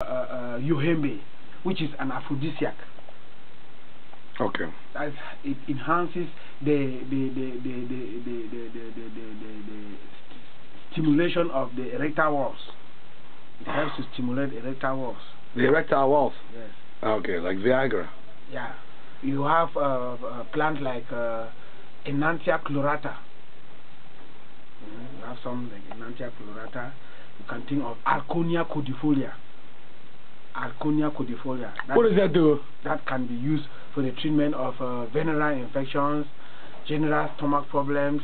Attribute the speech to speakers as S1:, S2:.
S1: uh, uh, Yohimbe, which is an aphrodisiac.
S2: Okay.
S1: As it enhances the the the the the the the, the, the, the, the stimulation of the erectile walls. It helps to stimulate erectile walls.
S2: The erectile walls.
S1: Yes.
S2: Okay, like Viagra.
S1: Yeah. You have uh, a plant like uh, Enantia chlorata. Mm, you have some like Enantia chlorata. You can think of Alchornea cordifolia. Cordifolia. That,
S2: what does that do?
S1: That can be used for the treatment of uh, venereal infections, general stomach problems,